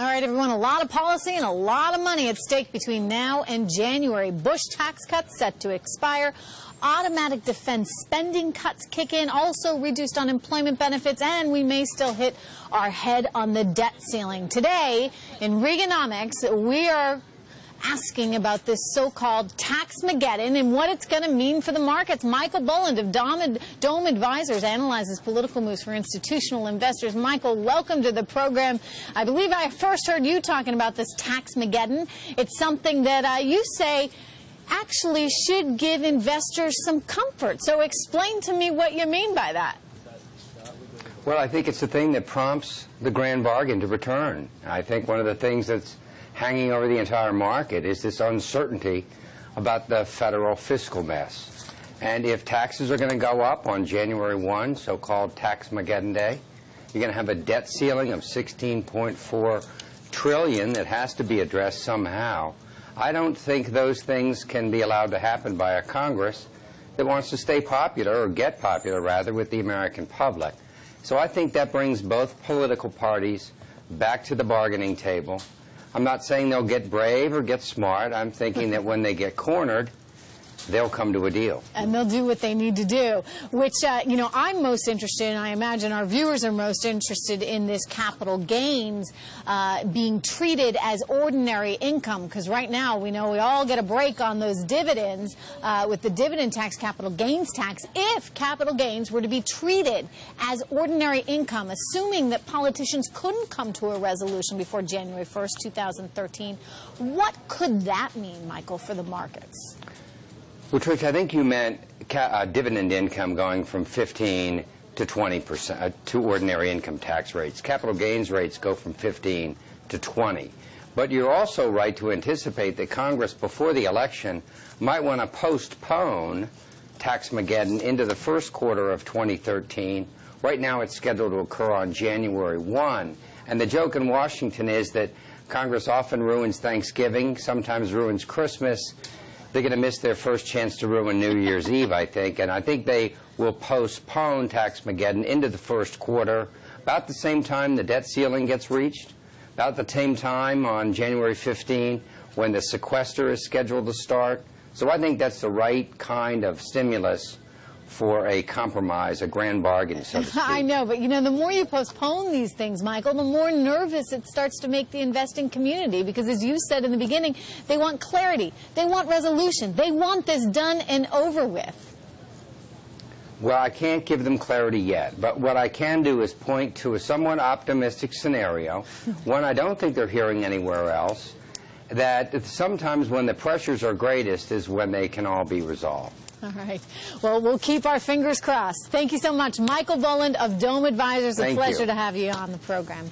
All right, everyone, a lot of policy and a lot of money at stake between now and January. Bush tax cuts set to expire. Automatic defense spending cuts kick in, also reduced unemployment benefits, and we may still hit our head on the debt ceiling. Today, in Reaganomics, we are asking about this so-called tax-mageddon and what it's going to mean for the markets. Michael Boland of Dome, Dome Advisors analyzes political moves for institutional investors. Michael, welcome to the program. I believe I first heard you talking about this tax-mageddon. It's something that uh, you say actually should give investors some comfort. So explain to me what you mean by that. Well, I think it's the thing that prompts the grand bargain to return. I think one of the things that's hanging over the entire market is this uncertainty about the federal fiscal mess. And if taxes are going to go up on January 1, so-called Tax-Mageddon Day, you're going to have a debt ceiling of 16.4 trillion that has to be addressed somehow. I don't think those things can be allowed to happen by a Congress that wants to stay popular, or get popular, rather, with the American public. So I think that brings both political parties back to the bargaining table. I'm not saying they'll get brave or get smart. I'm thinking that when they get cornered, they'll come to a deal. And they'll do what they need to do, which, uh, you know, I'm most interested in, I imagine our viewers are most interested in this capital gains uh, being treated as ordinary income, because right now we know we all get a break on those dividends uh, with the dividend tax, capital gains tax. If capital gains were to be treated as ordinary income, assuming that politicians couldn't come to a resolution before January 1st, 2013, what could that mean, Michael, for the markets? Well, Trish, I think you meant uh, dividend income going from 15 to 20 percent uh, to ordinary income tax rates. Capital gains rates go from 15 to 20. But you're also right to anticipate that Congress, before the election, might want to postpone Tax-Mageddon into the first quarter of 2013. Right now it's scheduled to occur on January 1. And the joke in Washington is that Congress often ruins Thanksgiving, sometimes ruins Christmas, they're going to miss their first chance to ruin New Year's Eve, I think. And I think they will postpone Tax-Mageddon into the first quarter, about the same time the debt ceiling gets reached, about the same time on January 15 when the sequester is scheduled to start. So I think that's the right kind of stimulus for a compromise, a grand bargain, so to speak. I know, but you know, the more you postpone these things, Michael, the more nervous it starts to make the investing community because as you said in the beginning, they want clarity, they want resolution, they want this done and over with. Well, I can't give them clarity yet, but what I can do is point to a somewhat optimistic scenario, one I don't think they're hearing anywhere else, that sometimes when the pressures are greatest is when they can all be resolved. All right. Well, we'll keep our fingers crossed. Thank you so much. Michael Boland of Dome Advisors. Thank a pleasure you. to have you on the program.